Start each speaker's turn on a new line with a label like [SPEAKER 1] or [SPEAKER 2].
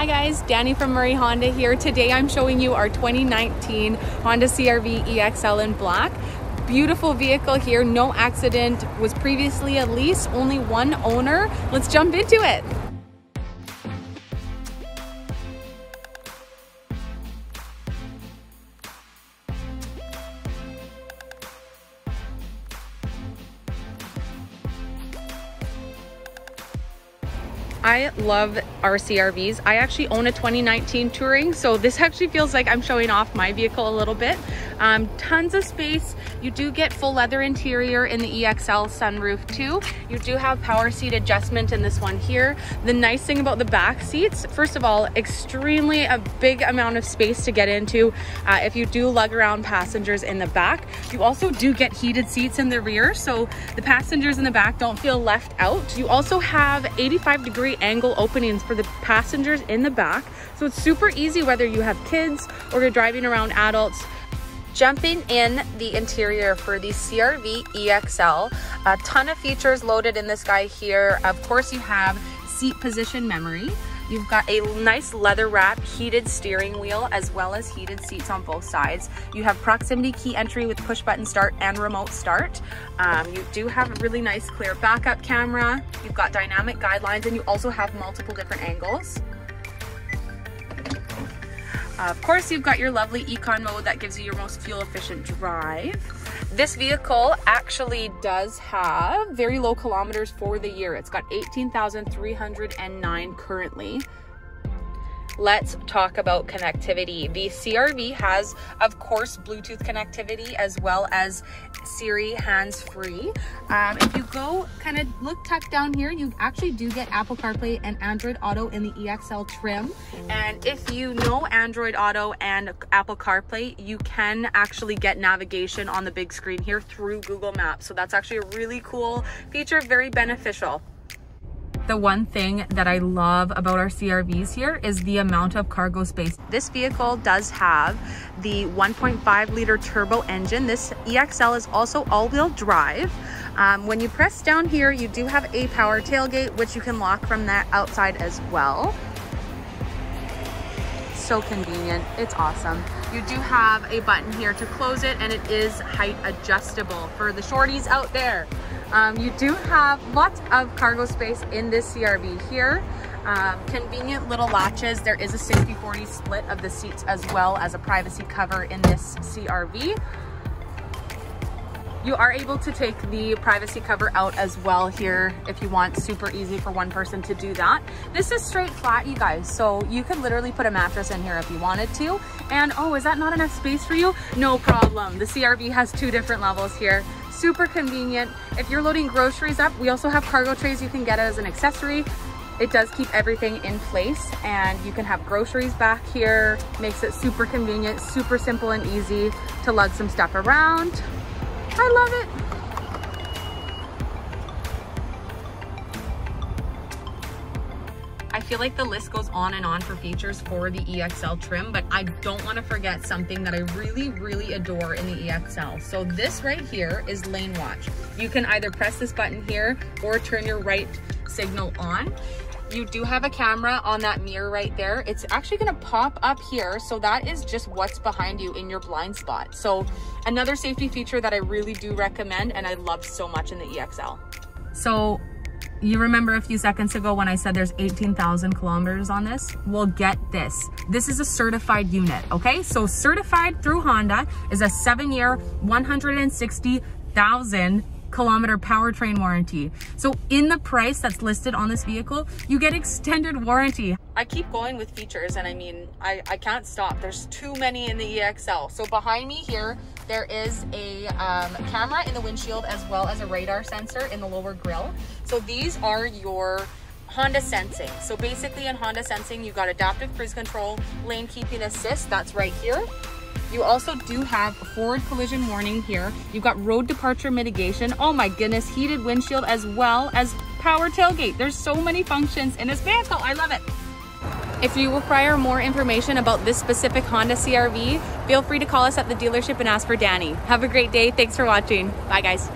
[SPEAKER 1] Hi guys, Dani from Murray Honda here. Today I'm showing you our 2019 Honda CRV EXL in black. Beautiful vehicle here, no accident, was previously a lease, only one owner. Let's jump into it. I love our CRVs. I actually own a 2019 Touring, so this actually feels like I'm showing off my vehicle a little bit. Um, tons of space. You do get full leather interior in the EXL sunroof too. You do have power seat adjustment in this one here. The nice thing about the back seats, first of all, extremely a big amount of space to get into. Uh, if you do lug around passengers in the back, you also do get heated seats in the rear, so the passengers in the back don't feel left out. You also have 85 angle openings for the passengers in the back. So it's super easy whether you have kids or you're driving around adults. Jumping in the interior for the CRV EXL, a ton of features loaded in this guy here. Of course, you have seat position memory. You've got a nice leather wrap heated steering wheel as well as heated seats on both sides. You have proximity key entry with push button start and remote start. Um, you do have a really nice clear backup camera. You've got dynamic guidelines and you also have multiple different angles. Of course, you've got your lovely econ mode that gives you your most fuel efficient drive. This vehicle actually does have very low kilometers for the year. It's got 18,309 currently let's talk about connectivity. The CRV has, of course, Bluetooth connectivity as well as Siri hands-free. Um, if you go kind of look tucked down here, you actually do get Apple CarPlay and Android Auto in the EXL trim. And if you know Android Auto and Apple CarPlay, you can actually get navigation on the big screen here through Google Maps. So that's actually a really cool feature, very beneficial the one thing that I love about our CRVs here is the amount of cargo space. This vehicle does have the 1.5 liter turbo engine. This EXL is also all-wheel drive. Um, when you press down here, you do have a power tailgate, which you can lock from that outside as well. So convenient, it's awesome. You do have a button here to close it and it is height adjustable for the shorties out there. Um, you do have lots of cargo space in this CRV here. Um, convenient little latches. There is a 60-40 split of the seats as well as a privacy cover in this CRV. You are able to take the privacy cover out as well here if you want, super easy for one person to do that. This is straight flat, you guys, so you could literally put a mattress in here if you wanted to. And oh, is that not enough space for you? No problem. The CRV has two different levels here super convenient. If you're loading groceries up, we also have cargo trays you can get as an accessory. It does keep everything in place and you can have groceries back here. Makes it super convenient, super simple and easy to lug some stuff around. I love it. Feel like the list goes on and on for features for the EXL trim, but I don't wanna forget something that I really, really adore in the EXL. So this right here is lane watch. You can either press this button here or turn your right signal on. You do have a camera on that mirror right there. It's actually gonna pop up here. So that is just what's behind you in your blind spot. So another safety feature that I really do recommend and I love so much in the EXL. So you remember a few seconds ago when I said there's 18,000 kilometers on this? Well, get this. This is a certified unit, okay? So certified through Honda is a seven year, 160,000 kilometer powertrain warranty. So in the price that's listed on this vehicle, you get extended warranty. I keep going with features and I mean, I, I can't stop. There's too many in the EXL. So behind me here, there is a um, camera in the windshield as well as a radar sensor in the lower grille. So these are your Honda Sensing. So basically in Honda Sensing, you've got adaptive cruise control, lane keeping assist, that's right here. You also do have forward collision warning here. You've got road departure mitigation. Oh my goodness, heated windshield as well as power tailgate. There's so many functions in this vehicle. I love it. If you require more information about this specific Honda CRV, feel free to call us at the dealership and ask for Dani. Have a great day. Thanks for watching. Bye guys.